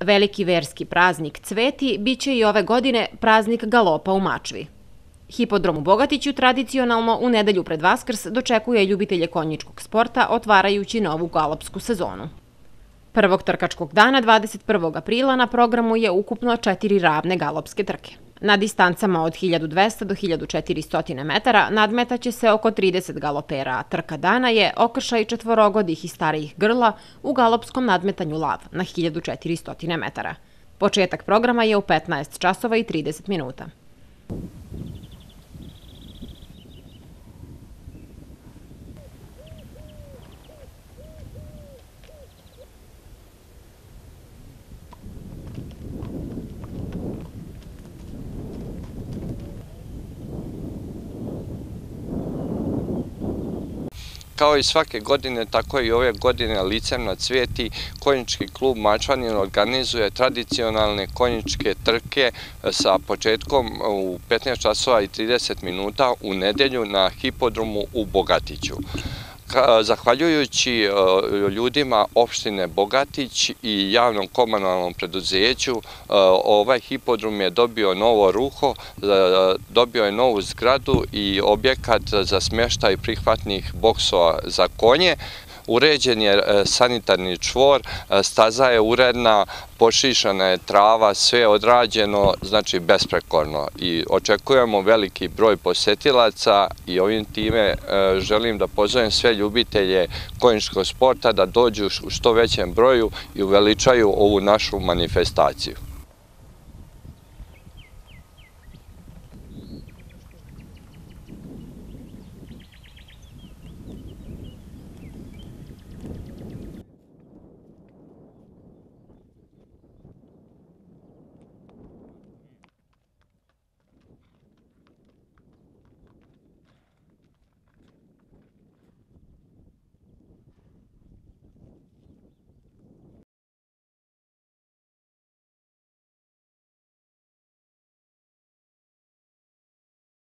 Veliki verski praznik Cveti biće i ove godine praznik galopa u Mačvi. Hipodrom u Bogatiću tradicionalno u nedelju pred Vaskrs dočekuje ljubitelje konjičkog sporta otvarajući novu galopsku sezonu. Prvog trkačkog dana 21. aprila na programu je ukupno četiri ravne galopske trke. Na distancama od 1200 do 1400 metara nadmetaće se oko 30 galopera, a trka dana je okršaj četvorogodih i starijih grla u galopskom nadmetanju lav na 1400 metara. Početak programa je u 15 časova i 30 minuta. Kao i svake godine, tako i ove godine licem na cvijeti, konjički klub Mačvanin organizuje tradicionalne konjičke trke e, sa početkom e, u 15 časova i 30 minuta u nedelju na hipodromu u Bogatiću. Zahvaljujući e, ljudima opštine Bogatić i javnom komunalnom preduzeću, e, ovaj hipodrom je dobio novo ruho, e, dobio je novu zgradu i objekat za smještaj prihvatnih boksova za konje uređen je e, sanitarni čvor, e, staza je uredna, pošišana je trava, sve je odrađeno, znači besprekorno. I očekujemo veliki broj posetilaca i ovim time e, želim da pozovem sve ljubitelje konjičkog sporta da dođu u što većem broju i uveličaju ovu našu manifestaciju.